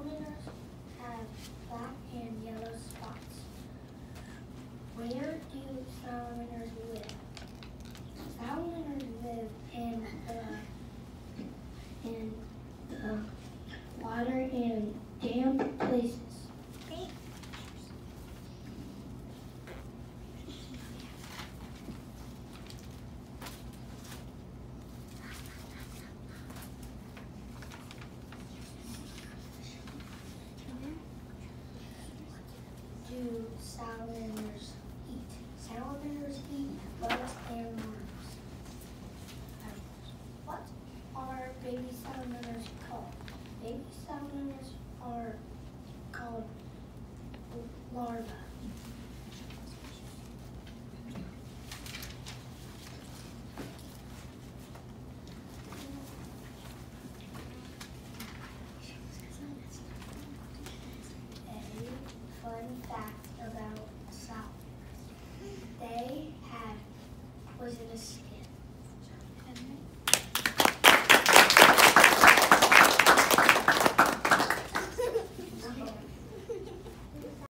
almoners have black and yellow spots. Where do salamanders live? Salamanders live in the, in the water and damp places. salamanders eat. Salamanders eat bugs and worms. What are baby salamanders called? Baby salamanders was